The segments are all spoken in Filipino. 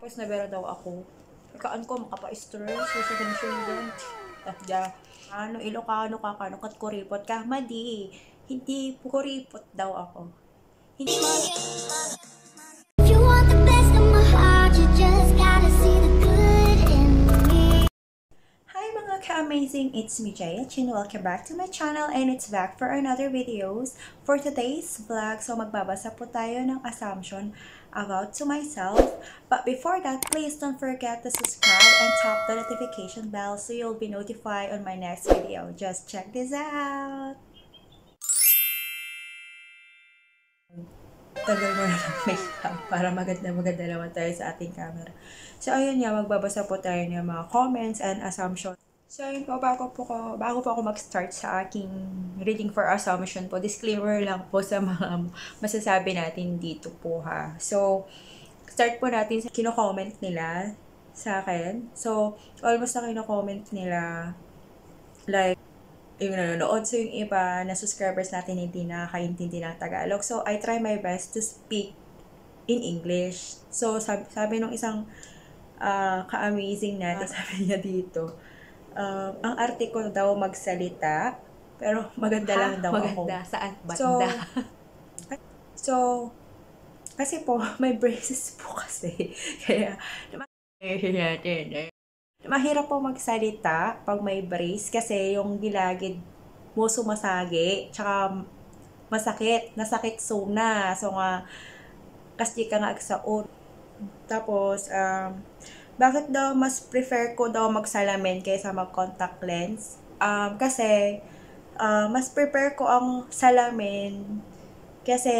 Tapos nabera daw ako. Kaan ko, makapa-stress. Ko na siya yun. Tapos ano, Ilocano ka, kano, kat kuripot ka. Madi, hindi kuripot daw ako. Hindi If mga ka-amazing! It's me, Jaya Chin. Welcome back to my channel and it's back for another videos. For today's vlog, so magbabasa po tayo ng assumption about to myself. But before that, please don't forget to subscribe and tap the notification bell so you'll be notified on my next video. Just check this out! Tagal mo na ng makeup para maganda maganda naman tayo sa ating camera. So, ayun nga, magbabasa po tayo ng mga comments and assumptions. So, ayun po, bago po, ko, bago po ako mag-start sa aking reading for assumption po, disclaimer lang po sa mga masasabi natin dito po ha. So, start po natin sa kino-comment nila sa akin. So, almost na kino-comment nila like, yung nanonood. So, yung iba na subscribers natin hindi nakakaintindi ng Tagalog. So, I try my best to speak in English. So, sabi, sabi nung isang uh, ka-amazing natin, sabi niya dito, um, ang arte ko daw magsalita, pero maganda lang daw ako. Maganda. Saan? So, Banda. so, kasi po, may braces po kasi. Kaya, mahirap po magsalita pag may brace kasi yung gilagid mo sumasagi, tsaka masakit, nasakit suna. So nga, kasi ka nga agsaon. Tapos, um, bakit daw mas prefer ko daw magsalamin kaysa mag-contact lens? Um, kasi, uh, mas prefer ko ang salamin kasi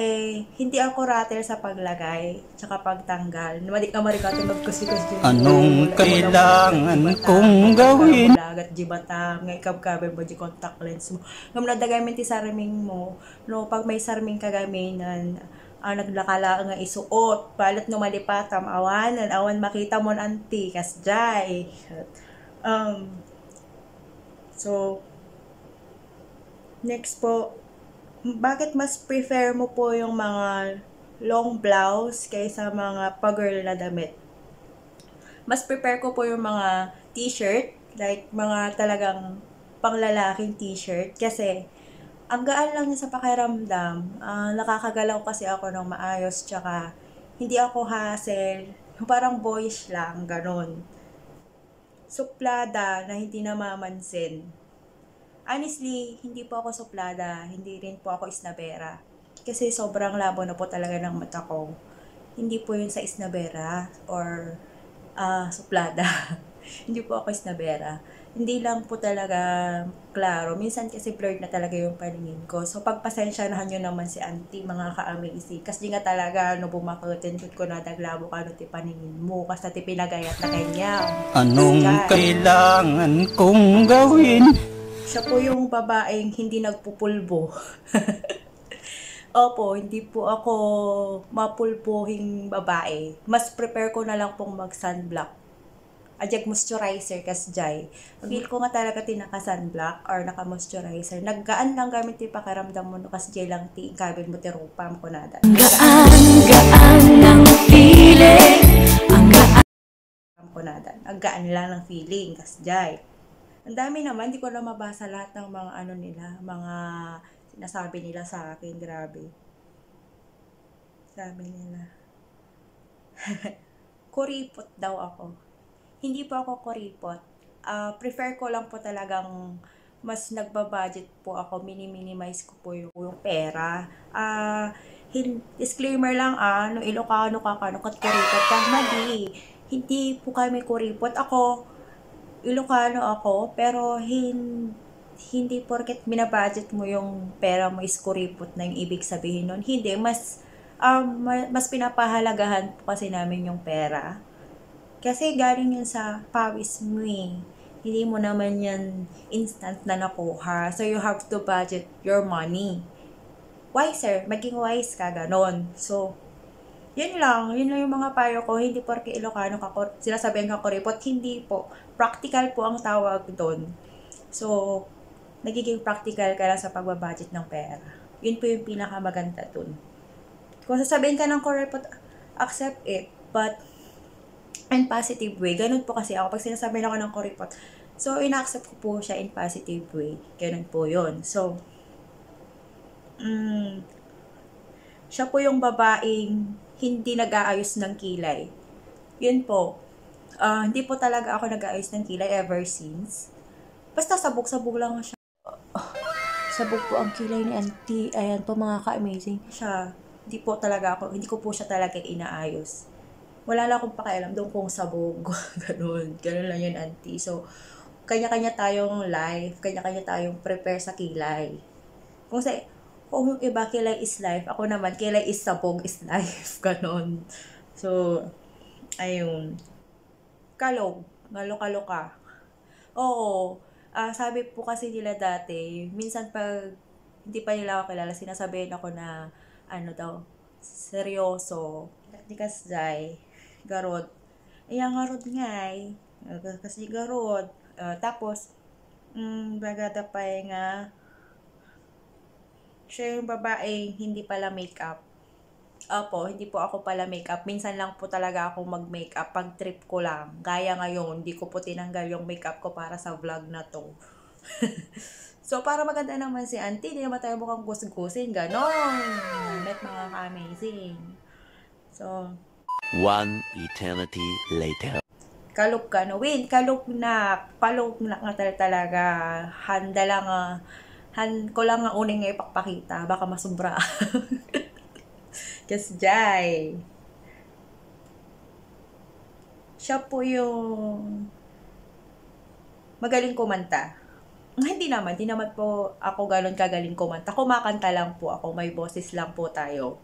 hindi ako rattle sa paglagay tsaka pagtanggal. Madi ka marikati magkusikas din. Anong kailangan kong gawin? Lagat jibata, ngay kabkabe mo di contact lens mo. Ngam na dagamin ti sarming mo. No, pag may sarming kagaminan, ang naglakala nga isuot, balat no malipatam, awanan, awan makita mo anti, kas jay. Um, so, next po, bakit mas prefer mo po yung mga long blouse kaysa mga pag-girl na damit? Mas prepare ko po yung mga t-shirt, like mga talagang panglalaking t-shirt kasi ang gaan lang niya sa pakiramdam. Uh, nakakagalaw kasi ako ng maayos tsaka hindi ako hassle. Parang boyish lang, ganun. Suplada na hindi namamansin honestly, hindi po ako suplada, hindi rin po ako isnabera. Kasi sobrang labo na po talaga ng mata ko. Hindi po yun sa isnabera or uh, suplada. hindi po ako isnabera. Hindi lang po talaga klaro. Minsan kasi blurred na talaga yung paningin ko. So, pagpasensyahan nyo naman si auntie, mga ka-amazing. Kasi nga talaga, no, bumakutin ko na daglabo ka no, ti paningin mo. Kasi ti pinagayat na kanya. Anong kailangan kong gawin? Siya po yung babaeng hindi nagpupulbo. Opo, hindi po ako mapulpuhing babae. Mas prepare ko na lang pong mag-sunblock. Ajag moisturizer kas jay. Feel ko nga talaga ti naka-sunblock or naka-moisturizer. Naggaan lang gamit ti pakiramdam mo no kas jay lang ti kabin mo ti rupa mo kunada. Gaan, gaan ng feeling. Ang gaan. Kunada. Naggaan lang ng feeling kas jay. Ang dami naman, hindi ko na mabasa lahat ng mga ano nila, mga sinasabi nila sa akin, grabe. Sabi nila. kuripot daw ako. Hindi po ako kuripot. Uh, prefer ko lang po talagang mas nagbabudget po ako, mini-minimize ko po yung, yung pera. Ah, uh, disclaimer lang ah, no Ilocano ka, kano kat kuripot ka. Hindi po kami kuripot. Ako, Ilocano ako, pero hin, hindi porket minabudget mo yung pera mo is kuripot na yung ibig sabihin nun. Hindi, mas, um, mas pinapahalagahan po kasi namin yung pera. Kasi galing yun sa pawis mo eh. Hindi mo naman yan instant na nakuha. So, you have to budget your money. Wiser, maging wise ka, ganon. So, yun lang, yun lang yung mga payo ko. Hindi porke Ilocano ka, sinasabihan ka kuripot. Hindi po. Practical po ang tawag doon. So, nagiging practical ka lang sa pagbabudget ng pera. Yun po yung pinakamaganda doon. Kung sasabihin ka ng kuripot, accept it. But, in positive way. Ganun po kasi ako. Pag sinasabi ako ng kuripot, so, ina-accept ko po siya in positive way. Ganun po yun. So, mm, siya po yung babaeng hindi nag-aayos ng kilay. Yun po. Ah, hindi po talaga ako nag-aayos ng kilay ever since. Basta sabog-sabog lang siya. sabog po ang kilay ni auntie. Ayan po mga ka-amazing. Siya, hindi po talaga ako, hindi ko po siya talaga inaayos. Wala lang akong pakialam doon kung sabog. Ganun. Ganun lang yun, auntie. So, kanya-kanya tayong life, kanya-kanya tayong prepare sa kilay. Kung sa, kung yung iba kilay is life, ako naman kilay is sabog is life. Ganon. So, ayun. Kalog. Ngalo-kalo ka. Oo. Ah, sabi po kasi nila dati, minsan pag hindi pa nila ako kilala, sinasabihin ako na, ano daw, seryoso. Di kasday. Garod. Ayan, garod nga eh. Kasi garod. Ah, tapos, mm, bagada pa eh nga, siya yung babae, hindi pala makeup. Opo, hindi po ako pala makeup. Minsan lang po talaga ako mag-makeup pag trip ko lang. Gaya ngayon, hindi ko po tinanggal yung makeup ko para sa vlog na to. so, para maganda naman si auntie, hindi naman tayo mukhang gusin-gusin. Ganon! Net mga ka-amazing. So, One eternity later. kalog ka no? Win kalog na palog na nga tal- talaga. Handa lang ah, han ko lang ang uning nga ipakpakita. Baka masubra. Kasi jay siya po yung magaling kumanta. Hindi naman, hindi naman po ako galon kagaling kumanta. Kumakanta lang po ako, may boses lang po tayo.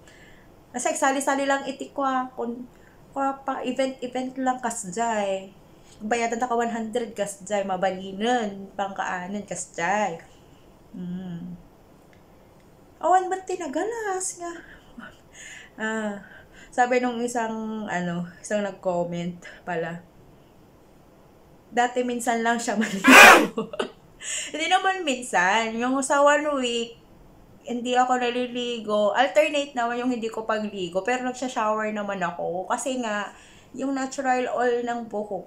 Kasi sali-sali lang itik ko ah. Kung, kung pa event-event lang kasjay. Bayadan na ka 100 kasjay, mabalinan, pangkaanan kasjay. Hmm. Awan ba't tinagalas nga? ah, sabi nung isang, ano, isang nag-comment pala. Dati minsan lang siya maligo. Hindi naman minsan. Yung sa one week, hindi ako naliligo. Alternate naman yung hindi ko pagligo. Pero nagsha-shower naman ako. Kasi nga, yung natural oil ng buhok,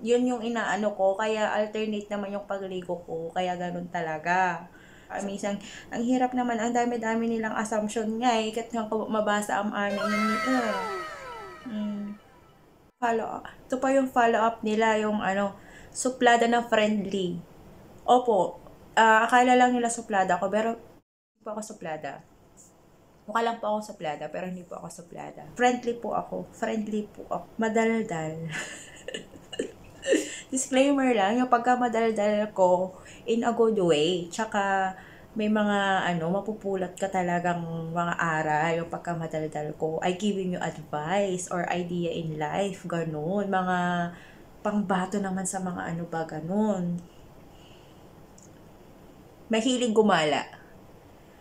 yun yung inaano ko. Kaya alternate naman yung pagligo ko. Kaya ganun talaga. Ah, minsan, ang hirap naman, ang dami-dami nilang assumption nga eh. Kat nga ko mabasa ang amin. Uh, mm. Follow up. Ito pa yung follow up nila, yung ano, suplada na friendly. Opo, ah, akala lang nila suplada ako, pero po ako suplada. Mukha lang po ako suplada, pero hindi po ako suplada. Friendly po ako. Friendly po ako. Madaldal. Disclaimer lang, yung pagka madaldal ko, in a good way. Tsaka, may mga, ano, mapupulot ka talagang mga aral, yung pagka madaldal ko. I giving you advice or idea in life, ganun. Mga pangbato naman sa mga ano ba, ganun mahilig gumala.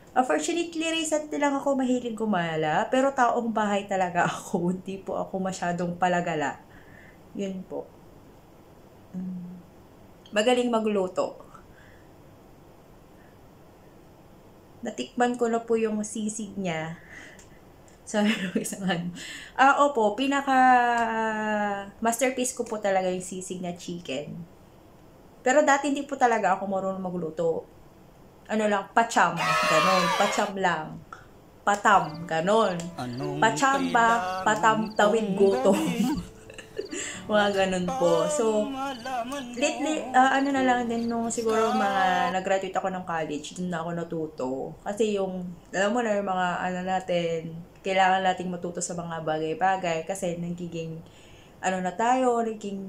Unfortunately, recently lang ako mahilig gumala, pero taong bahay talaga ako. Hindi po ako masyadong palagala. Yun po. Mm. Magaling magluto. Natikman ko na po yung sisig niya. Ng isang ano. Ah, opo, pinaka masterpiece ko po talaga yung sisig na chicken. Pero dati hindi po talaga ako marunong magluto ano lang, pacham, ganon, pacham lang, patam, ganon, pachamba, patam, tawid, gutom. mga ganon po. So, lately, ah, ano na lang din nung siguro mga nag-graduate ako ng college, dun na ako natuto. Kasi yung, alam mo na yung mga ano natin, kailangan nating matuto sa mga bagay-bagay kasi nagiging, ano na tayo, naging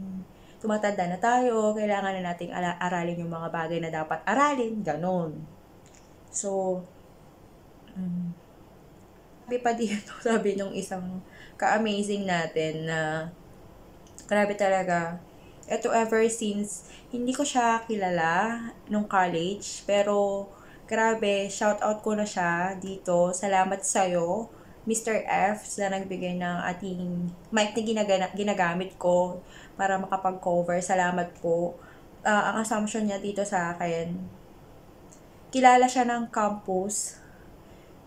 tumatanda na tayo, kailangan na nating aralin yung mga bagay na dapat aralin, ganon. So, mm, sabi pa dito, sabi nung isang ka-amazing natin na grabe talaga. Ito ever since, hindi ko siya kilala nung college, pero grabe, shout out ko na siya dito. Salamat sa'yo, Mr. F, sa nagbigay ng ating mic na ginagana- ginagamit ko para makapag-cover. Salamat po. Ah, ang assumption niya dito sa akin, kilala siya ng campus,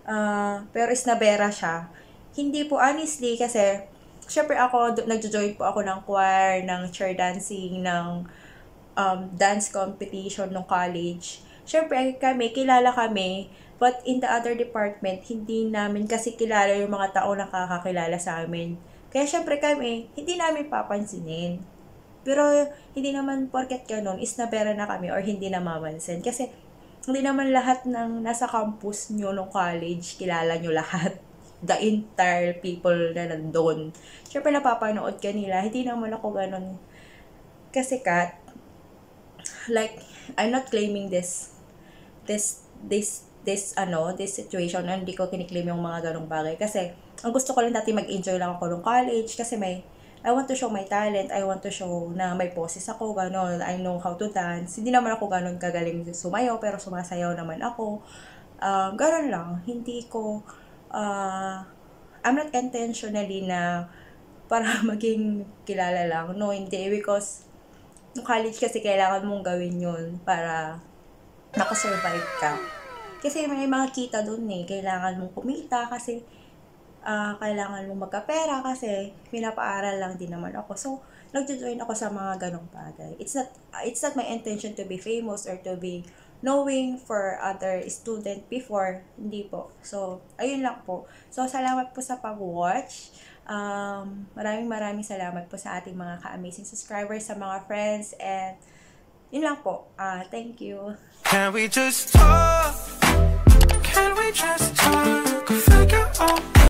ah, pero isnabera siya. Hindi po, honestly, kasi syempre ako, nagjo-join po ako ng choir, ng chair dancing, ng um, dance competition ng college. Syempre kami, kilala kami, but in the other department, hindi namin kasi kilala yung mga tao na nakakakilala sa amin. Kaya syempre kami, hindi namin papansinin. Pero hindi naman porket ganun is nabera na kami or hindi na mamansin. Kasi hindi naman lahat ng nasa campus nyo ng college, kilala nyo lahat. The entire people na nandun. Siyempre napapanood ka nila, hindi naman ako ganun kasikat. Like, I'm not claiming this, this, this, this, ano, this situation, hindi ko kiniklaim yung mga ganong bagay. Kasi, ang gusto ko lang dati mag-enjoy lang ako nung college kasi may I want to show my talent. I want to show na may poses ako, gano'n. I know how to dance. Hindi naman ako gano'n kagaling sumayaw, pero sumasayaw naman ako. Um, gano'n lang. Hindi ko, uh, I'm not intentionally na para maging kilala lang. No, hindi. Because, no college kasi kailangan mong gawin yun para nakasurvive ka. Kasi may mga kita doon eh. Kailangan mong kumita kasi ah kailangan mong magkapera kasi pinapaaral lang din naman ako. So, nagjo-join ako sa mga ganong bagay. It's not it's not my intention to be famous or to be knowing for other student before. Hindi po. So, ayun lang po. So, salamat po sa pag-watch. Um, maraming maraming salamat po sa ating mga ka-amazing subscribers, sa mga friends, and yun lang po. Ah, thank you. Can we just talk? Can we just talk? Figure out